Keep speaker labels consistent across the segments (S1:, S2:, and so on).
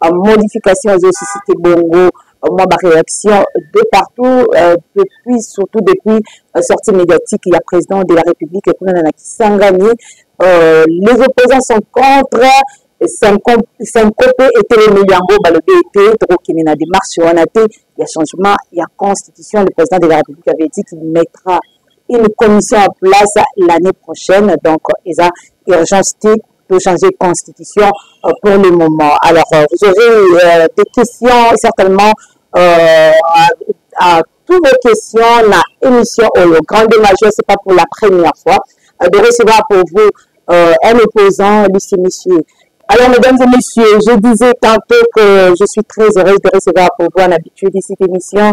S1: ba modification ezo suscite bongo mwa ba réaction de partout euh, depuis surtout depuis euh, sortie médiatique ya président de la république kuna na kisangani euh, les opposants sont contre syncope etelemeli yango balobi ete tokokende na démarche wana te ya changement ya constitution le président de la république avait dit qu'il mettra une commission en place l'année prochaine donc eza urgence te de changer constitution euh, pour le moment alors euh, vous aurez des questions certainement euh, à, toutes vos questions. La émission au Grande ce c'est pas pour la première fois, euh, de recevoir pour vous euh, un opposant, Lucie Monsieur. Alors, mesdames et messieurs, je disais tantôt que je suis très heureuse de recevoir pour vous un habitué ici l'émission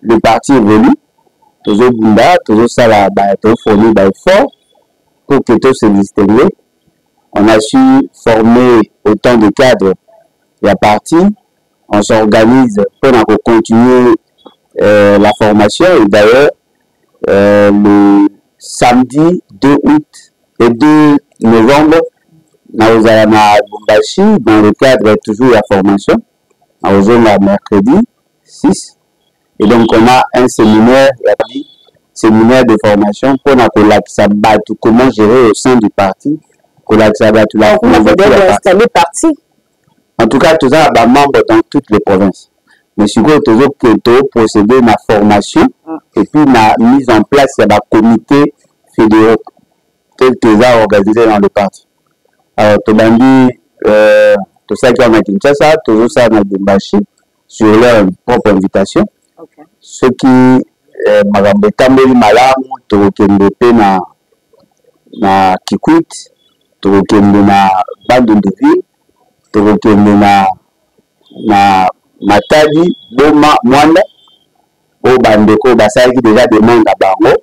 S1: le parti
S2: évolue tozobunda tozosala toforme ba effort pour que to se distingue on a su former autant de cadres ya parti on s'organise mpo na kocontinue euh, la formation et d'ailleurs euh, le samedi 2 août et 2 novembre nakozala na lubumbashi dans le cadre toujours ya formation na kozonga mercredi 6 et donc on a un séminaire ya séminaire de formation mpo na kolakisa bato comment gérer au sein du parti kolakisa bato
S1: la parti
S2: en tout cas toza na bamembre dans toutes les provinces mais sikoyo tozoprocéder na formation ah. et puis na mise en place ya bacomité fédéraux tel que eza organisé dans le parti alors tobandi euh, tosalaki wana na kinshasa tozosala na lubumbashi sur leur propre invitation okay. soki eh, makambo etamboli malamu tokokende mpe na na kikwit tokokende na bandunduville tokokende na na matadi boma mwanda oyo bandeko basalaki deja demande na bango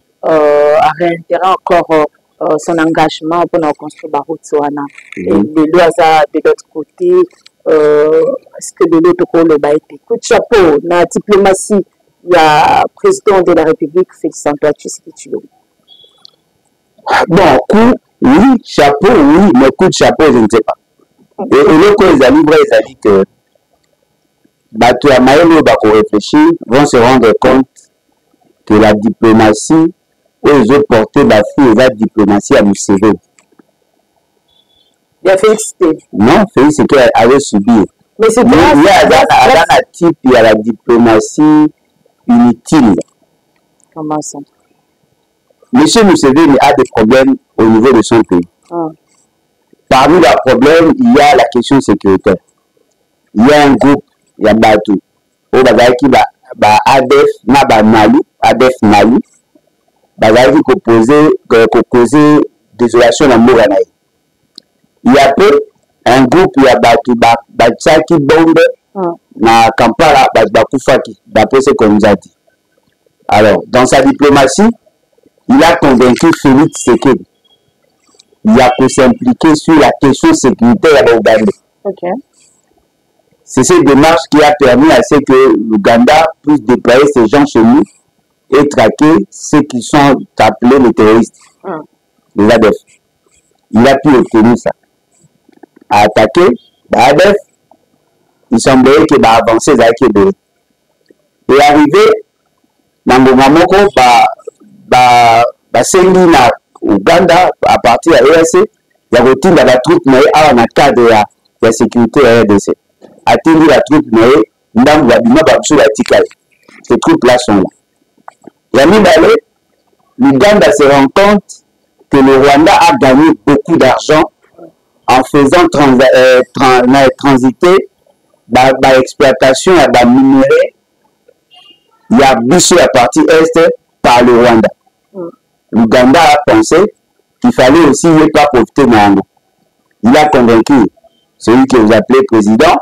S1: euh, a réintéré encore euh, euh, son engagement pour na construire baroute wana mhm. lelo aza de l'autre côté euh, est-ce que lelo tokoloba ete coup de chapeau na diplomatie ya président de la république félix antoine tshisekedi tshilombo
S2: bon coup oui chapeau oui mais coup de chapeau je ne sais pas eloko ezali vrai ezali que bato ya mayele oyo bakorefléchir vont se rendre compte que la diplomatie oyo ezo porte bafui eza diplomatie ya museveni
S1: ya félix te
S2: non félix eke azo subir ye aza na type ya la diplomatie inutile monsieur museveni a des problèmes au niveau de son pays ah. parmi la problème il y a la question sécuritaire il y a un groupe ya bato oyo bazalaki ba, ba adf na ba mali adf mali bazalaki kopose kokoze euh, desolation na mboka na ye ya pe un groupe ya bato batyaki ba bombe ah. na kampala bato bakufaki d'après ce qu'on nous a dit alors dans sa diplomatie il a convaincu félix sekedi ya kosimplike sur la question sécuritaire ya baougandais
S1: okay.
S2: c'est cette démarche qui a permis à ce que l'ouganda puisse déployer ses gens chez nous et traquer ceux qui sont appelés les terroristes, ah. les ADF. E il a pu obtenir ça. A attaqué les ADF, il semblait que bah, avancé ça Et arrivé, na ngonga moko ba ba basengi na Ouganda à partir ya EAC ya kotinda ba troupes na ye awa na cadre ya ya sécurité ya RDC atindi ba troupes na ye ndambo babima bamosusu batikali ces troupes là sont là ya mibale l'Ouganda se rend compte que le Rwanda a gagné beaucoup d'argent en faisant trans, euh, trans, euh, transiter ba, ba exploitation ya ba minerais ya biso ya partie est par le rwanda mm. l'ouganda a pensé qu'il fallait aussi ye pas profiter na yango il a convaincu celui que vous appelez président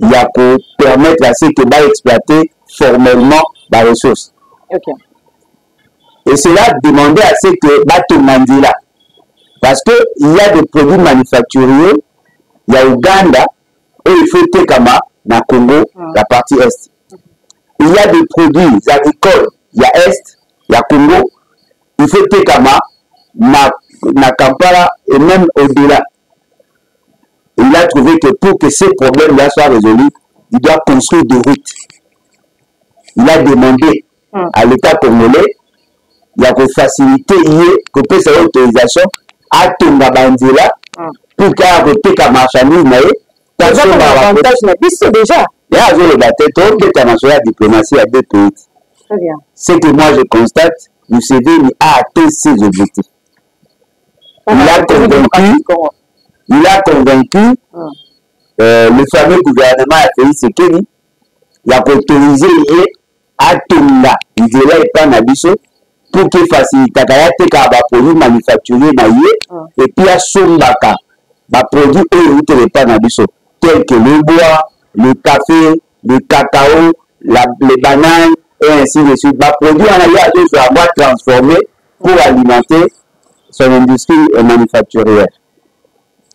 S2: ya kopermettre à ce que baexploiter formellement baressources
S1: okay.
S2: et cela demandait à ce que batonga nzela parce que il y a des produits manufacturiers ya uganda oyo ifo etekama na congo mm. ya partie est il y a des produits agricoles ya est ya congo il faut etekama na, na kampala et même au delà il a trouvé que pour que ces problèmes là soient résolus il doit construire des routes il a demandé hmm. à l'état congolais ya kofacilite ye kopesa ye autorisation atonga banzela hmm. pour kaka koteka marchandise na ye ye azoloba te tobeta na soya ya diplomatie ya deux pays ce que moi je constate museveni a atteint ses objectifs ah, il a convaincu il a convaincu hmm. euh, le fameux gouvernement ya félix sekeni ya koautorize ye atonga nzela epa na biso pour ke facilitaka ya tekaka baproduit manufacturier na ye ah. epuis asombaka baproduit oyo eutela epa na biso tel que le bois le café le cacao la, le banane et ainsi de suite baproduit wana ye azozwa yango atransforme pour alimenter son industrie manufacturière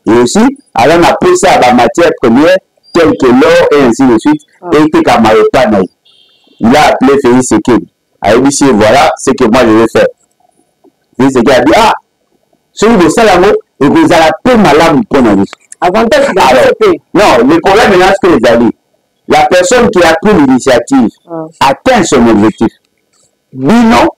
S2: esi aza na posa ya bamatière première tel que l'or et ainsi de suite ah. etekama epa na ye il a appelé félix sekedi ayebisi ye voilà ce que moi je vais faire félix sekedi abi ah soki bosala yango ekozala mpe malamu mpo na biso avantage non le problème maintenant ce que ezali la personne qui a pris l'initiative ah. atteint son objectif bino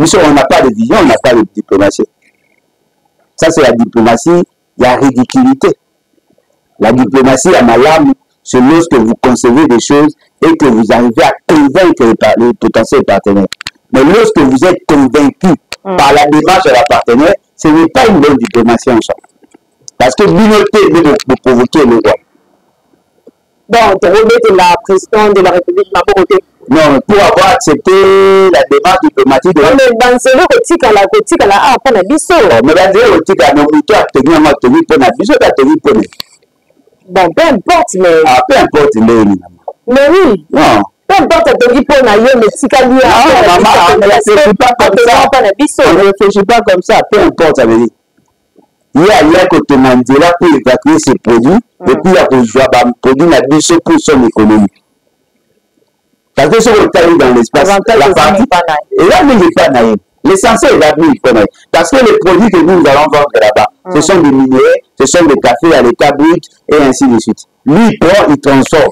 S2: on n'a pas de vision on n'a pas de diplomatie ça c'est la diplomatie il y a ridiculité la diplomatie ma lame. c'est lorsque vous concevez des choses et que vous arrivez à convaincre les potentiels partenaires mais lorsque vous êtes convaincu Mm. par la démarche de la partenaire, ce n'est pas une bonne diplomatie ensemble. Parce que l'unité veut de, provoquer le roi.
S1: Donc, la président de la République m'a voté.
S2: Non, pour avoir accepté la démarche diplomatique de
S1: la... Mais banzelo kotikala kotikala
S2: awa mpo na biso oh, mais banzelo kotikala na moto atongi yango atongi mpo na biso to atongi mpo na
S1: bon peu importe mais
S2: ah, peu importe ndenge nini
S1: mais oui
S2: non
S1: peu importe atongi mpo na yo mais tikali
S2: mama
S1: ne réfléchis
S2: pas comme ça ne réfléchis pas comme ça peu importe ameli ye aya kotonga nzela mpo evacue se produit mm. epuis ya kozwa baproduit na biso mpo som ekonomi parce que soki otali dans l'espace la partie eza mingi epai na ye l'essentiel eza mingi epai na ye parce que les produits que nous allons vendre là-bas mm. ce sont des minerais ce sont des cafés ya l'état brut et ainsi de suite Lui prend, il transforme.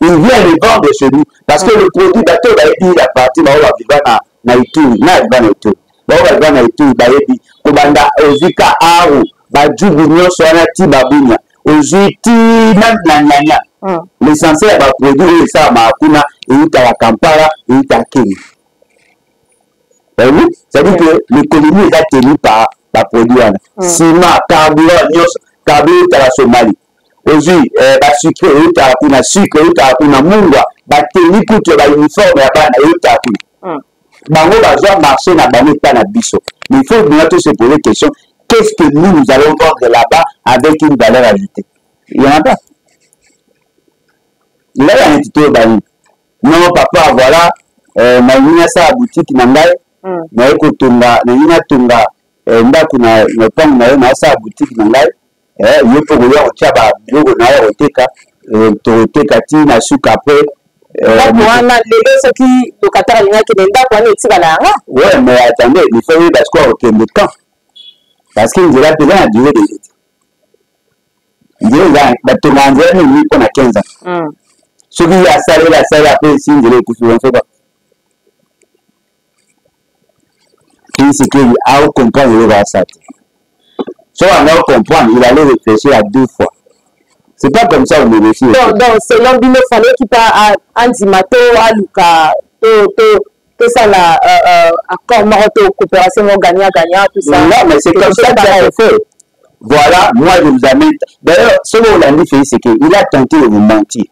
S2: Il vient les vendre chez nous. Parce que le produit, bato bayebi la partie, bao baviva na, na ituri, na aviva na ituri. Bao baviva na ituri, bayebi, kobanda ozwi ka aru, bajubu nyonso wana ti babunya, ozwi ti na nyanyanya. Ah. L'essentiel ya baproduit oyo esalama kuna eyitaka Kampala, eyitaka Kenya. Voyez-vous? C'est-à-dire que l'économie est tenue par baproduit wana. Ciment, carburant, nyonso, carburant etala Somalie. ozwi eh, basucre eutaka kuna sucre eutaka kuna mungwa bateni kutu ya bauniforme ya bana eutaka kuna hmm. bango bazwa marché na bango epa na biso mais il faut bina to se poser question qu'est ce que nous nous allons vendre là-bas avec une valeur ajoutée il y en a pas ngai ya neti toyebani non papa voilà euh, nalingi nasala boutique na ngai hmm. naye kotonga nalingi natonga euh, ndako na lopango na yo naasala boutique na ngai eh, yo mpe okoya kotya babiloko na yo koteka eh, tokoteka ti na suka mpe eh,
S1: ndako wana lelo soki lokatara alingaki na ndako wana etikala yanga
S2: ouais mais attendez il faut oyeba sikoyo okende temps parce que nzela mpenza na durée de vie nzela eza batongaka nzela nini mpo na 15 ans hmm. soki ye asalela asalela mpe esi nzela ekufi wansoka Tshisekedi au comprendre eloko asala te so anga au comprendre il allait réfléchir à deux fois c'est pas comme ça on négocie
S1: donc, donc selon bino falaki pa andima to aluka to to tosala euh, euh, accord moko to coopération moko gagnant gagnant tout ça
S2: non mais c'est comme ça que ça se fait voilà moi je vous amène d'ailleurs soki olandi Félix Tshisekedi il a tenté de vous mentir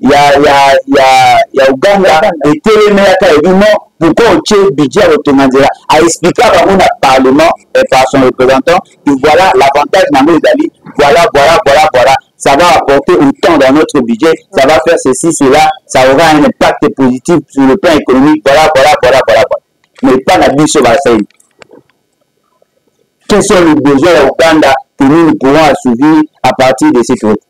S2: ya ya ya ya uganda etelemelaka ebi non pourquoi otie budget ya kotonga nzela aexplika bango na parlement et par son représentant que voilà l'avantage nango ezali voilà voilà voilà voilà ça va apporter autant dans notre budget ça va faire ceci cela ça aura un impact positif sur le plan économique voilà voilà voilà voilà, voilà. mais pas na biso basali quels sont les besoins ya uganda que nous ne pourrons assouvir à partir de cette route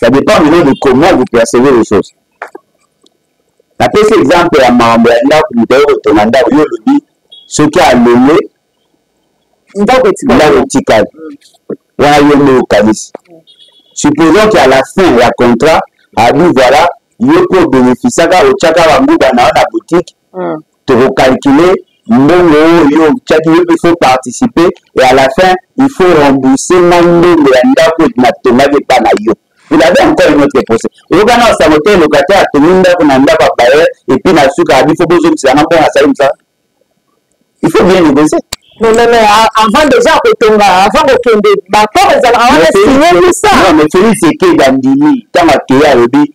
S2: ça dépend maintenant de comment vous percevez les choses napesi exemple ya makambo ya ndako moto ayo kotonga ndako yo olobi soki alele
S1: ndako
S2: etikali wana yo nde okanisi supposons ke à la fin ya contrat abi voilà yo mpe obénéficiaka otyaka banguba na yo na boutique hmm. toko calculer mbongo oyo otyaki yo mpe faut participer et à la fin il faut rembourse nga mbongo ya ndako natongaki epa na yo il avait encore une autre procès oyoka na sango te locataire atongi ndako na ndako ya bayer epuis na suka abi fo bozongisela nga mbongo asali mosala il faut bien négocier
S1: Non, non, non, avant déjà kotonga, avant kokende, bakor ezalaka wana signe misa.
S2: Non, mais Félix Ekeda ndimi, ntango akeya alobi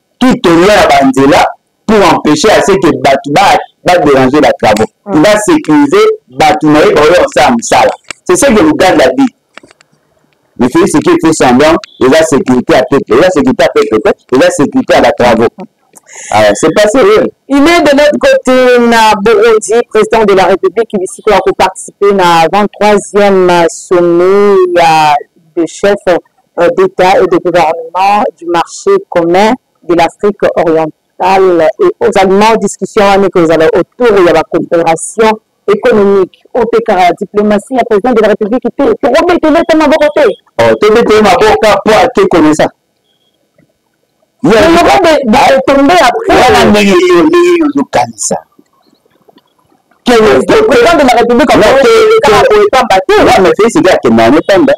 S2: tout au long ya banzela pour empêcher à ce que bato badérange ba batravaux mm. il va sécurise bato na ye baoyo osala mosala c'est ce que l'ouganda dit mais fei ce qui fait semblant eza sécurité ya peuple eza sécurité ya peuple te eza sécurité ya batravaux Ah, c'est pas sérieux.
S1: Il est de notre côté, na Burundi, président de la République, qui ici a participé na 23e sommet de chefs euh, d'État et de gouvernement du marché commun de l'Afrique orientale et aux Allemands, discussion autour de la coopération économique opekaka ya diplomatie ya président de la république te tokobetele te maboko te oh,
S2: tobetele maboko mpo atekone eza
S1: tombe
S2: apres ndenge yo ndenge yo ozokanisa
S1: président de la république
S2: apamba te mais fei seke akenda yango pamba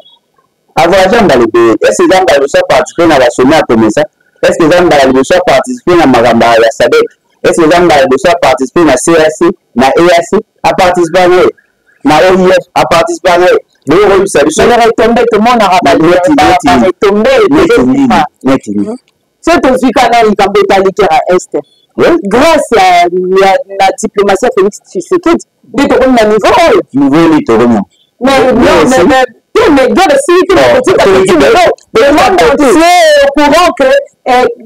S2: Avant aza mbala ebele, est-ce que eza mbala liboso a participer na ba sommet ya Comesa? Est-ce que eza mbala liboso a participer na makambo ya SADC? Est-ce que eza mbala liboso a participer na CAC, na EAC? A participer na ye na OIF, a participer na ye boye koyebisa biso na
S1: retombe tomonaka ba retombe
S2: neti nini
S1: se tozwi ka na likambo etali terre ya este grâce ya na diplomatie ya félix tshisekedi nde tokomi na niveau oyo
S2: niveau nini tokomi
S1: te mais gere siliki na kotika kotino le monde entier au courant que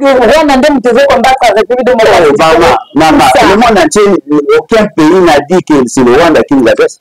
S1: rwanda nde moto ezo combattre république
S2: démocratique le monde entier aucun pays n'a dit que c'est le rwanda qui nous agresse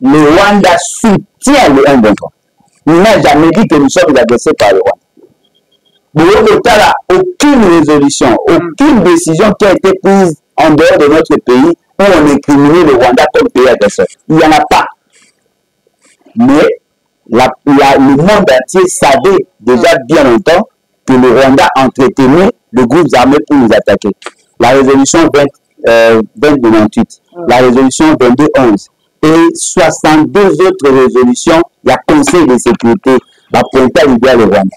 S2: le Rwanda soutient le Rwanda. 23 Il n'a jamais dit que nous sommes agressés par le Rwanda. part, aucune résolution, aucune décision qui a été prise en dehors de notre pays où on incriminait le Rwanda comme pays agresseur. Il n'y en a pas. Mais la, le monde entier savait déjà bien longtemps que le Rwanda entretenait le groupes armés pour nous attaquer. La résolution 20, euh, 2098, ah. la résolution 2211 et 62 autres résolutions, il y a Conseil de sécurité, la pointe à l'idée le Rwanda.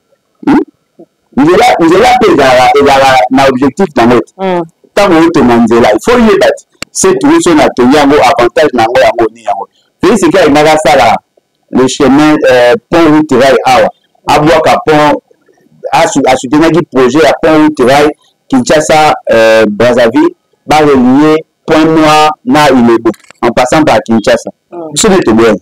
S2: hmm? nzela nzela mpe ezalaka ezalaka na objectif nango te hmm. ntango otonga nzela il faut yeba ti se toyebi so na tongi yango avantage na yango yango ni yango toyebi sika alingaka asala le chemin euh, pont route rail awa abwaka pont asutenaki projet ya pont route rail kinshasa euh, brazzaville barelie point noir na ilebo en passant par kinshasa biso nde toboyani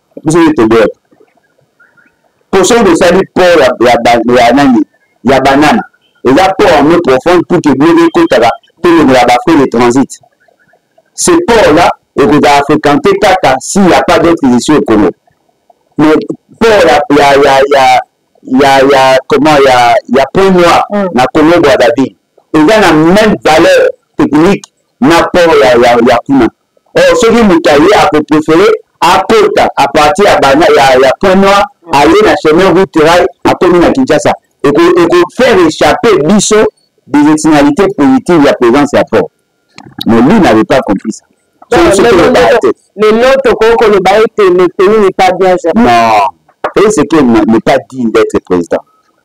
S2: biso nde toboyaka po soki tosali po ya nani ya banana eza port yango profonde pour que biloko ekotaka tolongola bafrais de transit ce port là ekozala fréquenté kaka s'il n'y a pas d'autres issues au congo mais port ya, ya, ya, ya, ya, ya comment ya, ya point noir
S1: mm.
S2: na congo bwadaville eza na même valeur technique na port ya, ya, ya kuna or soki moto aye akoprefere akota a partir ya bana ya, ya point noir aye na chemin route rail akomi na kinshasa ekofaire échapper biso des externalités positives ya présence ya port mais lui n'avait pas compris ça
S1: lelo tokoki koloba ete le pays n'est pas bien géré
S2: non felix ekeli n'est pas digne d'être président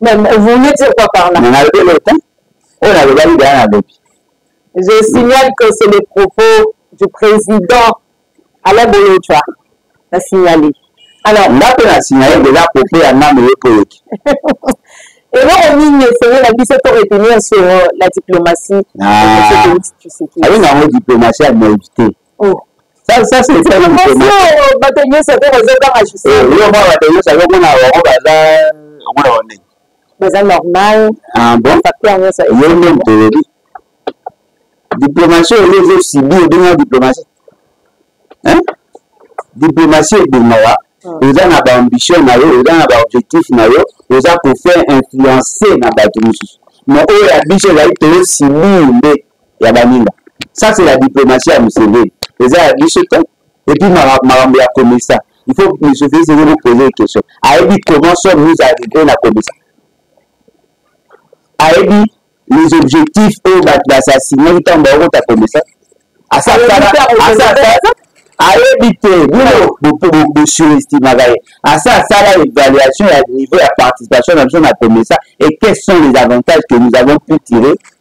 S1: Mais vous voulez dire quoi par là
S2: nalobi eloko oyo nalobaki deya nalobi
S1: je signale que c'est les propos du président alain bolotwa na signale alors
S2: nga mpe na signale deja propos ya name ye mpo yoki
S1: eloko nini esenge na biso to retenir sur euh, la diplomatie
S2: ah. abenga yango diplomatie ya naïvité
S1: oh. bato nyonso te
S2: bazokanga justemona bato nyonso azomona bango baza omona bango ndenge
S1: baza normal
S2: ah, yo nde moto olobi diplomatie oyo ezosibi ebengaka diplomatie diplomatie ebengaka oza na baambition na yo oza na baobjectif na yo oza kofaire influence na bato mosusu ma oyo ya biso ezali toyosibir nde ya baninga ça c'est la diplomatie ya museveni eza ya biso te epuis makambo ya komisa il faut museveni seze kopose question ayebi comment sommes nous arrivé na komisa ayebi les objectifs oyo bato basasinaki ntango bakokota komisa ayebi te bino bosurestimaka ye asa asala évaluation ya niveau ya participation na biso na komisa et quels sont les avantages que nous avons pu tirer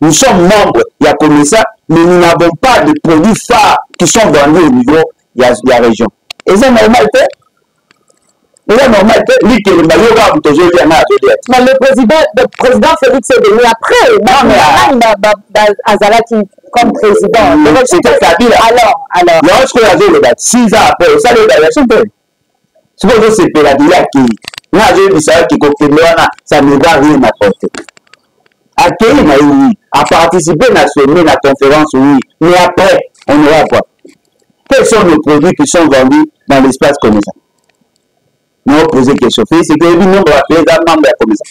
S2: Nous sommes membres ya Comesa, mais nous n'avons pas de produits phares qui sont vendus au niveau ya, ya région. Et c'est normal que eza normal te likelemba yo kaka moto ozolia na azolia te
S1: mais le président le président félix ebele après nani azalaki comme président
S2: c'était kabila
S1: alors alors
S2: lorsque azoloba six ans après osali évaluation te soki ozosepela deja akei nga azoyebisa yo kekokende wana ça ne va rien apporter akei na ye oui aparticipe na sommet na conférence oui mais après on aura quoi quels sont nos produits qui sont vendus dans l'espace commerçant naopose question fei seke oyebi nombre bapeza membre ya commerçant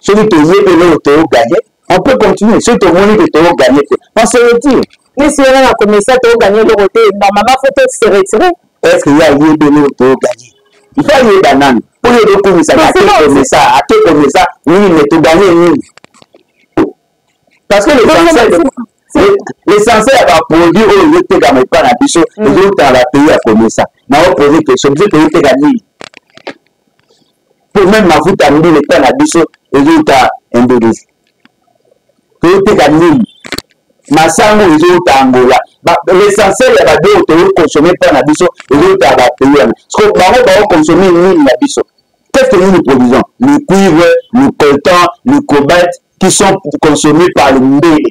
S2: soki toye eloko tooganye on peut continuer soki tomoni ke tooganye te on se retire
S1: esi wana na komisa tooganye eloko te bamama fo to se retire
S2: est ce que ye ayebi eloko tooganye il faut ayeba nani mpo ye tokumisa akekomisa akekomisa nini me toganye nini parce que les l'essentiel ya baproduit oyo ezotekama epai na biso ezotala pays ya komisa na opose question biso toyoteka nini mpo meme mafuta ya mbila epai na biso ezouta indonesie toyoteka nini masango ezouta angola l'essentiel ya babiloko toyokonsome epai na biso ezouta ya bapays wana siko bango baokonsome nini na biso qu'est-ce que nous nous produisons le cuivre le coltan le cobalt qui sont consommés par le mbele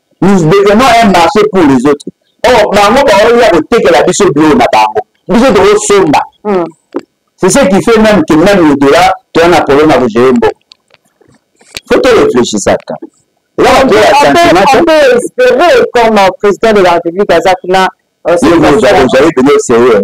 S2: nous devenons un marché pour les autres or bango baoya kotekela biso biloko na bango biso tokosomba hmm. c'est ce qui fait même que même le dollar toya na problème
S1: ya kogere mbongo faut toreflechisaka espérer comme président de la république
S2: aza kuna ozali penza sérieux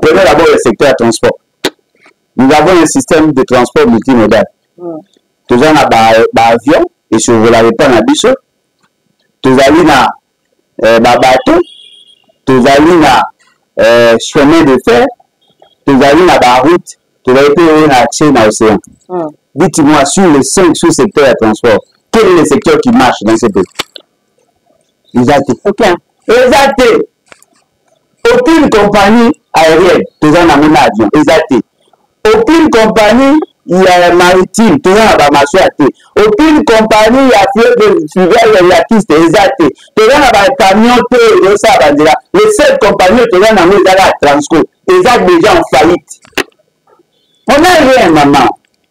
S2: Prenez d'abord le secteur ya transport. Nous avons un système de transport multimodal. Mm. Toza na ba, ba avion et sur vola pas na biso. Tozali na euh, ba bateau, tozali na euh, chemin de fer, tozali na ba route, tozali pe na accès na océan. Mm. Dites-moi sur les cinq sous-secteurs de transport, quel est le secteur qui marche dans ce pays? Exact. Okay. Exact. aucune compagnie aérienne toza nango na avion eza te aucune compagnie ya maritime toza na bamaswa te aucune compagnie ya fluvial ya kiste eza te toza na bacamion te ezosala banzela le seul compagnie oyo toza nango ezaka ya transco eza déjà en faillite on a rien maman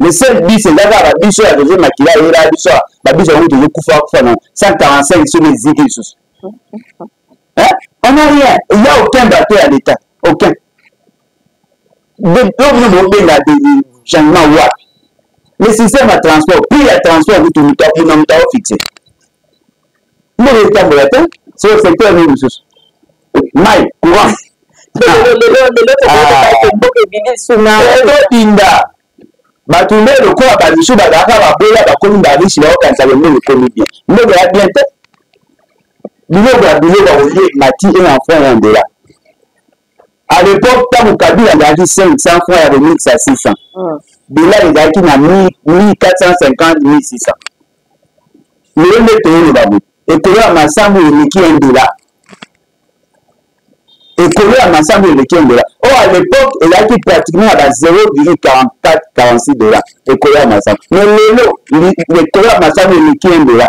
S2: le seul bis eza kaka babiso ya jose makila eyela biso babiso yango tozokufa kufa na 145 soki eziki lisusu on a rien il y a aucun bateau ya l'état aucun bino bobenga changement wapi le système ya transport prix ya transport kutu moto moto aofixe mbongo etambola te so secteur nini mosusu mai courant ezotinda bato nde lokola bamisu bazalaka babola bakomi barisi baokanisa lembongo ekomi bien mbongo ya bien te biloko ya biloko olie mati e enfant ya ndela à l'époque ntango kabila azalaki 500 franc ya remix ya 600 mm. bila ezalaki na 1450 1600 lelo nde toyoloba boye ekolo ya masango eleki ya mbila ekolo ya masango eleki ya mbila o à l'époque ezalaki pratiquement ya ba 0,44 46 dollar ekolo ya masango mais lelo ekolo ya masango eleki ya
S1: mbila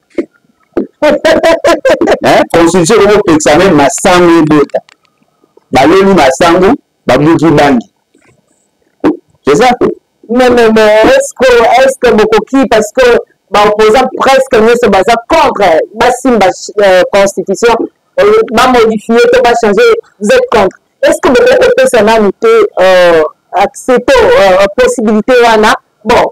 S1: eh, constitution
S2: ekoki kopekisa me masango ebota baleli masango babuki bangi c'est ça
S1: mais mais mais est-ce que est-ce que bokoki parce que baopposant presque nyonso baza contre basimba euh, constitution euh, bamodifie to bachange vous êtes contre est ce que bokoki kopesa nanu te euh, accès to possibilité wana bon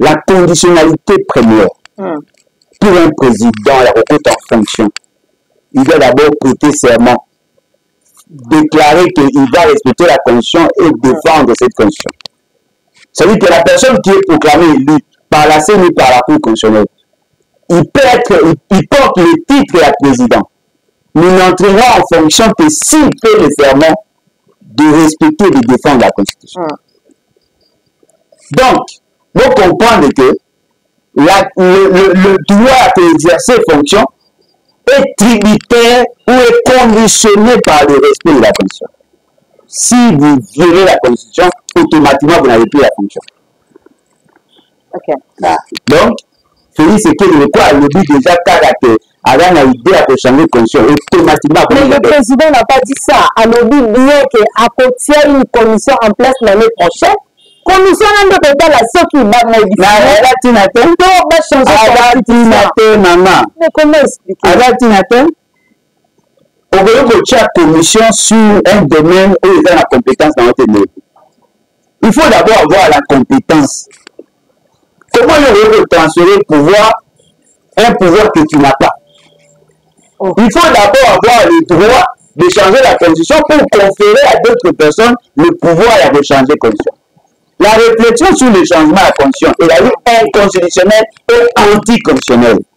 S1: la
S2: conditionnalité première. Pour un président, il recrute en fonction. Il doit d'abord prêter serment, déclarer qu'il va respecter la Constitution et défendre cette Constitution. C'est-à-dire que la personne qui est proclamée élue par la CNU par la Cour constitutionnelle, il, peut être, il, porte le titre la président, mais n'entrera en fonction que s'il fait le serment de respecter et de défendre la Constitution. Ah. Donc, vous comprendre que le, le, le, droit d'exercer fonction est tributaire ou est conditionné par le respect de la Constitution. Si vous violez la Constitution, automatiquement vous n'avez plus la fonction.
S1: okay.
S2: ah, donc Félix Ekeli lokola alobi deja kaka te aza na idée ya kochange condition automatiquement
S1: mais le président n'a pas dit ça alobi bien ke akotia une commission en place l'année prochaine commission na nde kotala soki
S2: bamodifieaza ntina te
S1: to bachangeaza
S2: ntina te mama aza ntina te okoki kotya commission sur un domaine oyo eza na compétence na yo te ndeku il faut d'abord avoir la compétence comment yo transférer le pouvoir un pouvoir que tu n'as pas oh. il faut d'abord avoir le droit de changer la constitution pour conférer à d'autres personnes le pouvoir de changer constitution la réflexion sur le changement à conscience, la à dire inconstitutionnel et le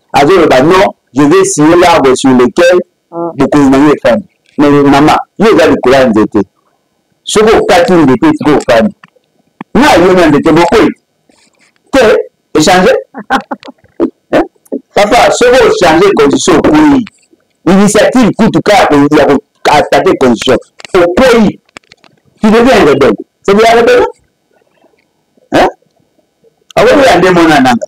S2: azoloba non je vais signer l'arbre sur lequel ah. bokonzi na yo efandi mais mama yo eza likolo ya nzete soki okati nzete esika ofandi na yo na nzete bokwei te echange eh? papa soki ochange condition okwei initiative kutu kaka ya koatate condition okwei tu deviens rebelle c'est de la rebelle akokoya nde mwana nanga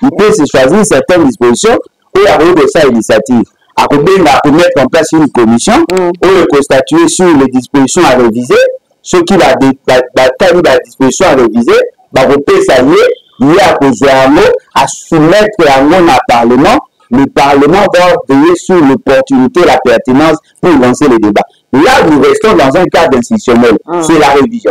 S1: Il
S2: peut choisir certaines dispositions et de sa initiative à mettre en place une commission mm. ou le constatuer sur les dispositions à réviser, ce qui a battu la disposition à réviser, bakopesa un mot, à soumettre un mot à parlement le parlement va veiller sur l'opportunité la pertinence pour lancer le débat là nous restons dans un cadre institutionnel mm. c'est la révision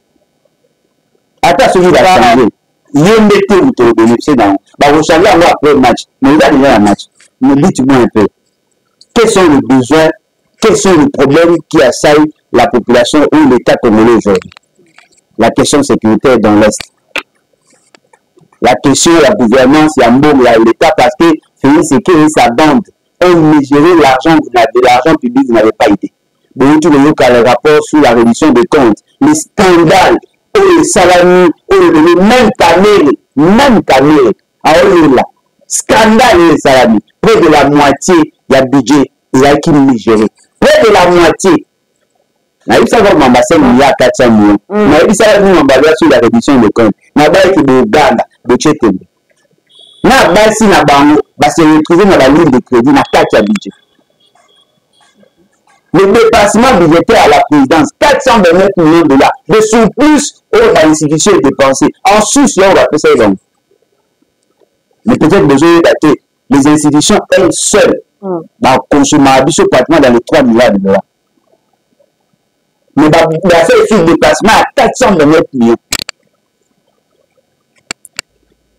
S2: ata soki bachange ye nde te moto obénéficie na yango bakochange yango après match mais eza deja na match mais lutte moi un peu quels sont les besoins quels sont les problèmes qui assaillent la population ou l'état congolais aujourd'hui la question sécuritaire dans l'est la question ya gouvernance ya mbongo ya l'état parce que félix eke et sa bande ont mesuré l'argent de l'argent public vous n'avez pas idée bowuti koyoka le rapport sur la réduction des comptes le scandale oyo esalami oyo ebele meme kamere meme kamere aolela scandale oyo esalami près de la moitié ya budget ezalaki nigéré près de la moitié nayebisaka mamba sani ya kati ya mio nayebisaka bino mamba lwa sur la réduction des comptes nabayaki bouganda bocetembe na basi na bango base retrouve na baligne de crédit na kati ya budget le dépassement budgétaire à la présidence 429 millions de dollars de surplus oyo bainstitution edépense en sus ya oyo bapesa ye bango mais peut-être bozoyeba te les institutions elles seules mm. baconsommaka biso pratiquement dans les 3 milliards de dollars mais bafai efi dépassement ya 429 millions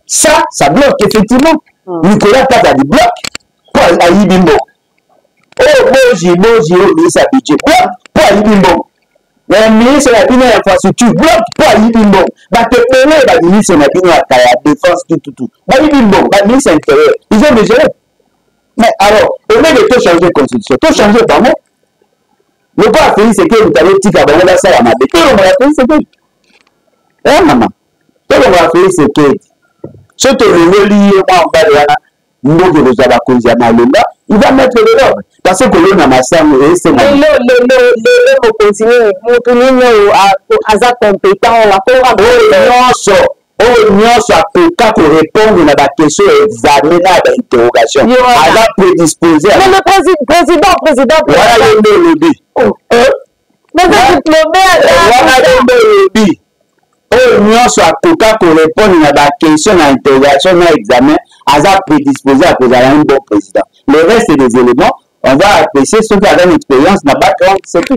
S2: ça ça bloque effectivement mm. nicolas kaka ali bloque mpo ayibi mbongo oyo oh, bozi bozi oyo ministre ya budget bloque mpo ayibi mbongo na ministre na bino ya infrastructure bloque mpo ayibi mbongo bato ebele baministre na bino ya kala ya défense tututu bayibi mbongo baministre ya intérieur ils ont dégéré mais alors au lieu de tochanger constitution tochanger bango lokola félix ekeli talo tika bango basala mabe tolongola félix ekeli e mama tolongola félix ekeli so tolongoli ye mwa mobali wana ndoki ekozwa bakonzi ya malonga il va mettre le l'ordre parce que kolona masango
S1: esengalelo mokonzi nini motu nini oyo aza compétent
S2: akoa nyonso oyo nyonso akoka korepondre na bakestion ya exame na ya bainterrogation aza
S1: prédispose
S2: wana yo nde olobi oh. eh? wana yo nde olobi oyo nyonso akoka korepondre na bakestion na interrogation na examen aza prédispose ya kozala un bon président le reste des éléments on va apprécier soki aza na expérience na background c'est tout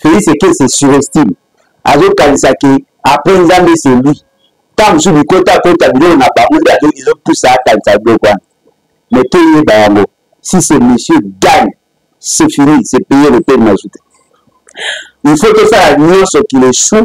S2: Felix Tshisekedi se surestime azokanisa ke après Nzambe c'est lui ntango mosusu bikota kota biloko na bango nde ezopusa akanisa biloko wana mais toyeba yango si ce monsieur gagne c'est fini c'est paye le pene mazuta il faut tosala nyonso qu'il échoue